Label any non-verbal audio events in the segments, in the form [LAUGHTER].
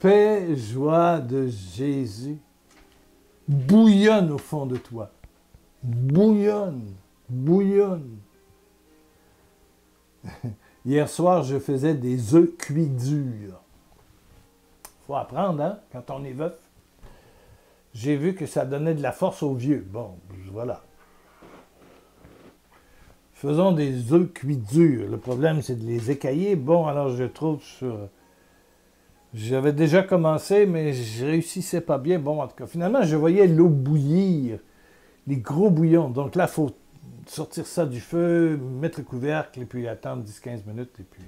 paix, joie de Jésus bouillonne au fond de toi. Bouillonne, bouillonne. [LAUGHS] Hier soir, je faisais des œufs cuits durs. faut apprendre, hein, quand on est veuf. J'ai vu que ça donnait de la force aux vieux. Bon, voilà. Faisons des œufs cuits durs. Le problème, c'est de les écailler. Bon, alors je trouve sur. J'avais déjà commencé, mais je réussissais pas bien. Bon, en tout cas, finalement, je voyais l'eau bouillir, les gros bouillons. Donc là, il faut sortir ça du feu, mettre le couvercle, et puis attendre 10-15 minutes, et puis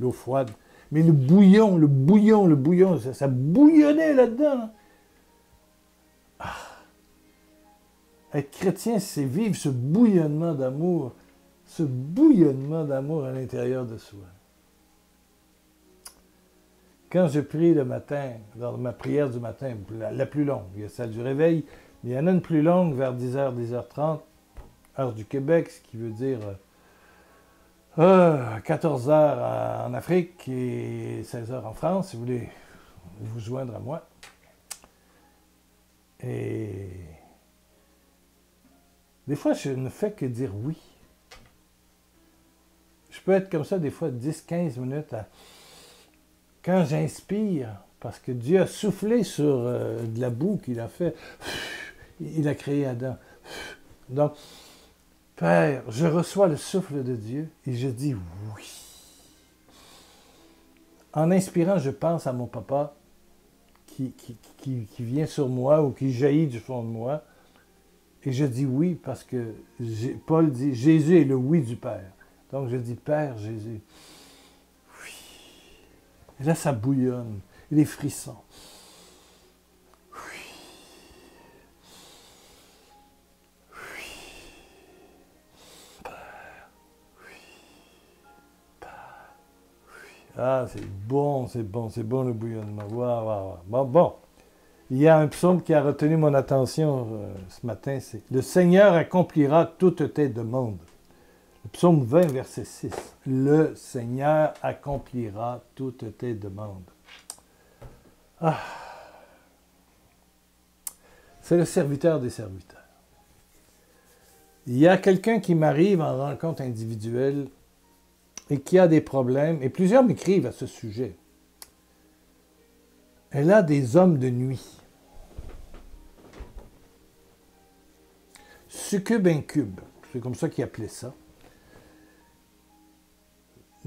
l'eau froide. Mais le bouillon, le bouillon, le bouillon, ça, bouillonnait là-dedans. Ah. Être chrétien, c'est vivre ce bouillonnement d'amour ce bouillonnement d'amour à l'intérieur de soi. Quand je prie le matin, de ma prière du matin, la, plus longue, il y a celle du réveil, mais il y en a une plus longue vers 10h, 10h30, heure du Québec, ce qui veut dire 14h euh, en Afrique et 16h en France, si vous voulez vous joindre à moi. Et des fois, je ne fais que dire oui je peux être comme ça des fois 10-15 minutes. Quand j'inspire, parce que Dieu a soufflé sur euh, de la boue qu'il a fait, il a créé Adam. Donc, Père, je reçois le souffle de Dieu et je dis oui. En inspirant, je pense à mon papa qui, vient sur moi ou qui jaillit du fond de moi. Et je dis oui parce que Paul dit Jésus est le oui du Père. Donc je dis, Père Jésus. Et là, ça bouillonne, les frissons. Ah, c'est bon, c'est bon, c'est bon le bouillonnement. Bon, bon. Il y a un psaume qui a retenu mon attention euh, ce matin, c'est Le Seigneur accomplira toutes tes demandes. Psaume 20, verset 6. Le Seigneur accomplira toutes tes demandes. Ah. C'est le serviteur des serviteurs. Il y a quelqu'un qui m'arrive en rencontre individuelle et qui a des problèmes, et plusieurs m'écrivent à ce sujet. Elle a des hommes de nuit. Succube incube, c'est comme ça qu'ils appelaient ça.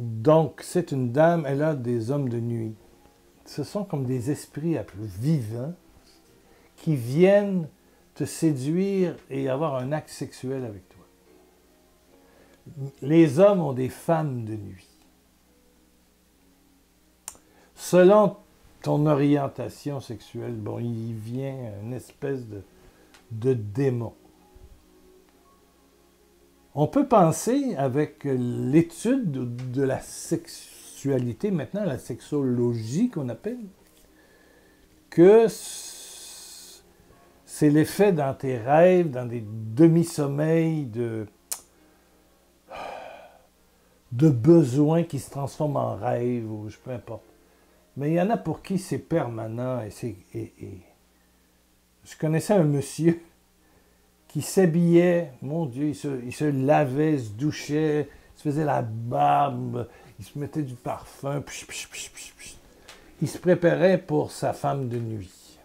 Donc, c'est une dame, elle a des hommes de nuit. Ce sont comme des esprits vivants qui viennent te séduire et avoir un acte sexuel avec toi. Les hommes ont des femmes de nuit. Selon ton orientation sexuelle, bon, il vient une espèce de, de démon. On peut penser, avec l'étude de la sexualité, maintenant la sexologie qu'on appelle, que c'est l'effet dans tes rêves, dans des demi-sommeils de, de besoins qui se transforment en rêves ou je peu importe. Mais il y en a pour qui c'est permanent et c'est. Je connaissais un monsieur qui s'habillait, mon Dieu, il se, lavait, se douchait, se faisait la barbe, il se mettait du parfum, il se préparait pour sa femme de nuit.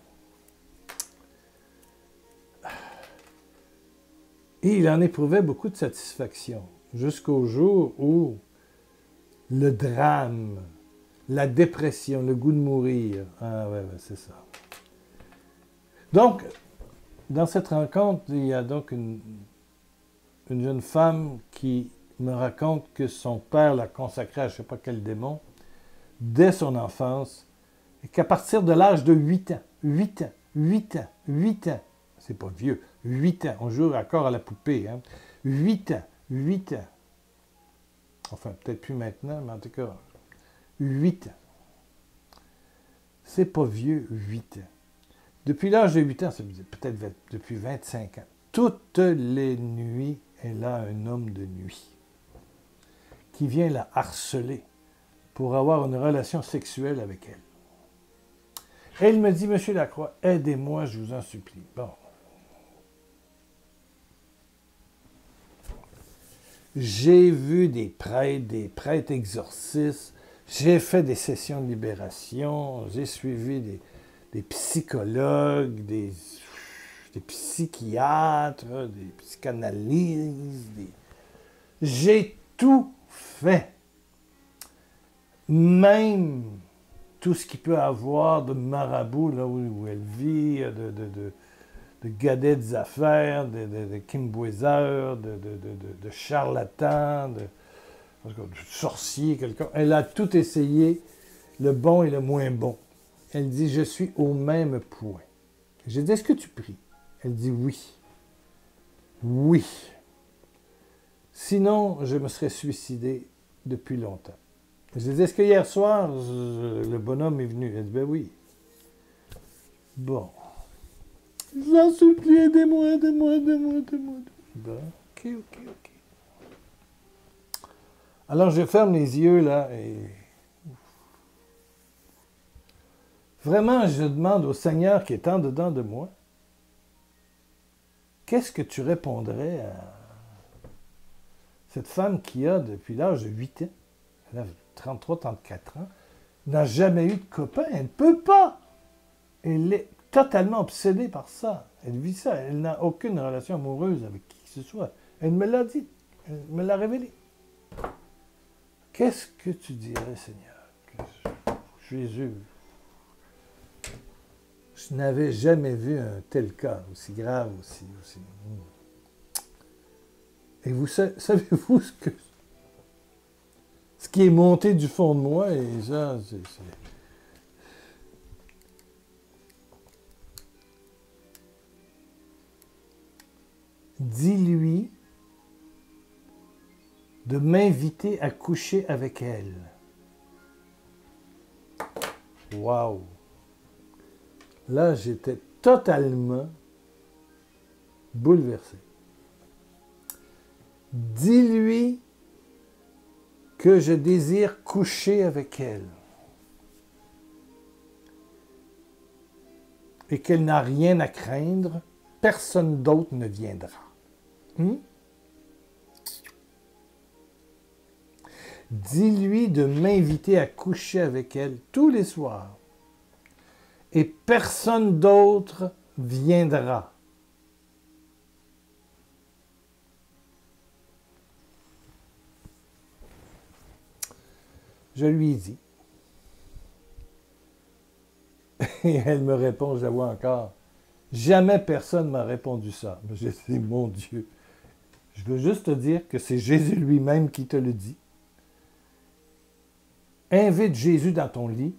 Et il en éprouvait beaucoup de satisfaction, jusqu'au jour où le drame, la dépression, le goût de mourir, ah ouais, ouais c'est ça. Donc, dans cette rencontre, il y a donc une, jeune femme qui me raconte que son père l'a consacré à je ne sais pas quel démon dès son enfance et qu'à partir de l'âge de 8 ans, 8 ans, 8 ans, 8 ans, c'est pas vieux, 8 ans, on joue encore à la poupée, hein, 8 ans, 8 ans, enfin peut-être plus maintenant, mais en tout cas, 8 ans. C'est pas vieux, 8 ans. Depuis l'âge de 8 ans, peut-être depuis 25 ans, toutes les nuits, elle a un homme de nuit qui vient la harceler pour avoir une relation sexuelle avec elle. Il me dit, Monsieur Lacroix, aidez-moi, je vous en supplie. Bon. J'ai vu des prêtres, des prêtres exorcistes, j'ai fait des sessions de libération, j'ai suivi des, psychologues, des, psychiatres, des psychanalystes. J'ai tout fait. Même tout ce qu'il peut avoir de marabout là où, elle vit, de, de, de gadets des affaires, de, de, de, de, charlatans, de, sorciers, quelqu'un. Elle a tout essayé, le bon et le moins bon. Elle dit, je suis au même point. J'ai dit, est-ce que tu pries? Elle dit oui. Oui. Sinon, je me serais suicidé depuis longtemps. J'ai dit, est-ce que hier soir, le bonhomme est venu? Elle dit, ben oui. Bon. J'en supplie, aidez-moi, aidez-moi, aidez-moi, aidez-moi. Bon, ok, ok, ok. Alors je ferme les yeux là et. Vraiment, je demande au Seigneur qui est en dedans de moi, qu'est-ce que tu répondrais à cette femme qui a, depuis l'âge de 8 ans, elle a 33, 34 ans, n'a jamais eu de copain, elle ne peut pas. Elle est totalement obsédée par ça. Elle vit ça. Elle n'a aucune relation amoureuse avec qui que ce soit. Elle me l'a dit. Elle me l'a révélé. Qu'est-ce que tu dirais, Seigneur? Jésus, je n'avais jamais vu un tel cas aussi grave, aussi. Et vous savez-vous ce que. Ce qui est monté du fond de moi, et ça, c'est dis-lui de m'inviter à coucher avec elle. Waouh! Là, j'étais totalement bouleversé. Dis-lui que je désire coucher avec elle et qu'elle n'a rien à craindre, personne d'autre ne viendra. Hmm? Dis-lui de m'inviter à coucher avec elle tous les soirs. Et personne d'autre viendra. Je lui dis. Et elle me répond, je la vois encore. Jamais personne m'a répondu ça. Je dis, mon Dieu, je veux juste te dire que c'est Jésus lui-même qui te le dit. Invite Jésus dans ton lit.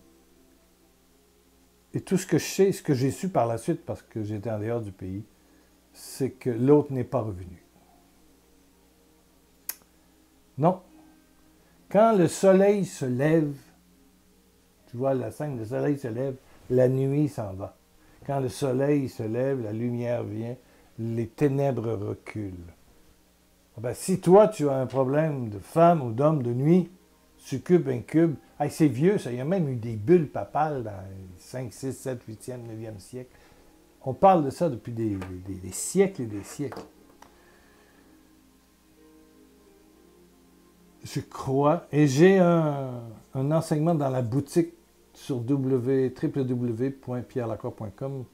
Et tout ce que je sais, ce que j'ai su par la suite, parce que j'étais en dehors du pays, c'est que l'autre n'est pas revenu. Non. Quand le soleil se lève, tu vois la scène, le soleil se lève, la nuit s'en va. Quand le soleil se lève, la lumière vient, les ténèbres reculent. Ah ben, si toi, tu as un problème de femme ou d'homme de nuit, succube, incube, hey, c'est vieux, ça. Il y a même eu des bulles papales dans les 5, 6, 7, 8e, 9e siècle. On parle de ça depuis des, siècles et des siècles. Je crois, et j'ai un, enseignement dans la boutique sur www.pierrelacroix.com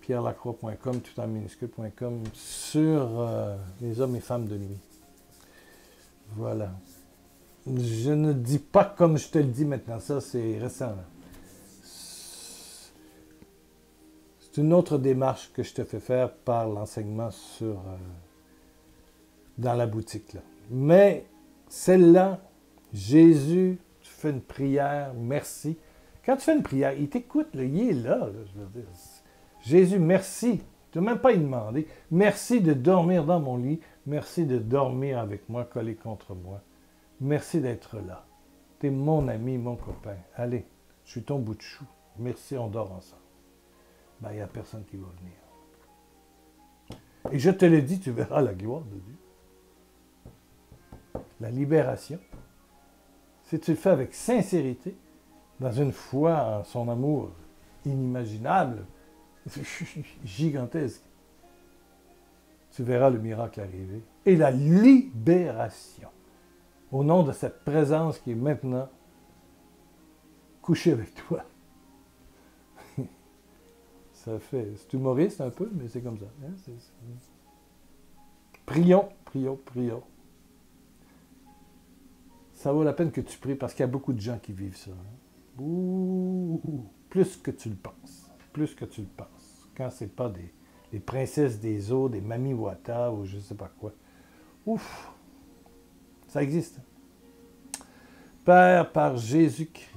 pierrelacroix.com, tout en minuscule.com, sur euh, les hommes et femmes de nuit. Voilà. Je ne dis pas comme je te le dis maintenant, ça c'est récent. C'est une autre démarche que je te fais faire par l'enseignement euh, dans la boutique. Mais celle-là, Jésus, tu fais une prière, merci. Quand tu fais une prière, il t'écoute, il est là. Jésus, merci. Tu n'as même pas y demander. Merci de dormir dans mon lit. Merci de dormir avec moi, collé contre moi. Merci d'être là. Tu es mon ami, mon copain. Allez, je suis ton bout de chou. Merci, on dort ensemble. Ben, il n'y a personne qui va venir. Et je te le dis, tu verras la gloire de Dieu. La libération. Si tu le fais avec sincérité, dans une foi son amour inimaginable, [LAUGHS] gigantesque. Tu verras le miracle arriver. Et la libération. Au nom de cette présence qui est maintenant couchée avec toi. [LAUGHS] ça fait. C'est humoriste un peu, mais c'est comme ça. Hein, prions, prions, prions. Ça vaut la peine que tu pries parce qu'il y a beaucoup de gens qui vivent ça. Hein. plus que tu le penses. Plus que tu le penses. Quand c'est pas des princesses des eaux, des mamies Wata ou je sais pas quoi. Ouf! Ça existe. Père, par Jésus-Christ.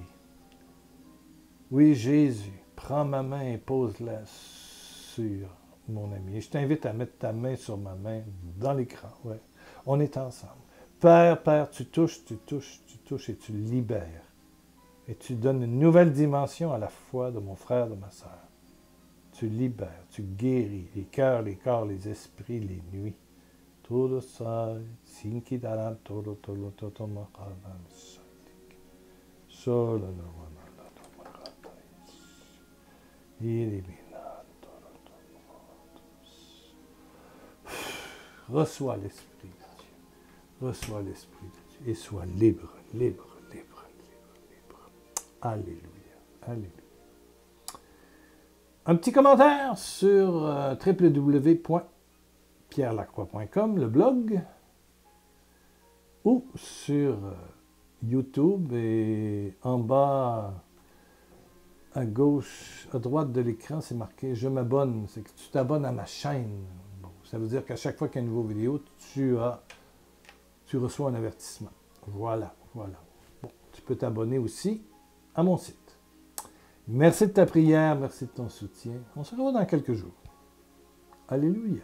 Oui, Jésus, prends ma main et pose-la sur mon ami. Et je t'invite à mettre ta main sur ma main dans l'écran. Ouais. On est ensemble. Père, Père, tu touches, tu touches, tu touches et tu libères. Et tu donnes une nouvelle dimension à la foi de mon frère, de ma soeur tu libères, tu guéris les cœurs, les corps, les esprits, les nuits. Reçois l'Esprit de Dieu. Reçois l'Esprit de Dieu et sois libre, libre, libre, libre, libre. Alléluia, Alléluia. Un petit commentaire sur euh, www.pierrelacroix.com, le blog, ou sur euh, YouTube et en bas à gauche, à droite de l'écran, c'est marqué Je m'abonne. C'est que tu t'abonnes à ma chaîne. ça veut dire qu'à chaque fois qu'il y a une nouvelle vidéo, tu, as, tu reçois un avertissement. Voilà, voilà. Bon, tu peux t'abonner aussi à mon site. Merci de ta prière, merci de ton soutien. On se revoit dans quelques jours. Alléluia.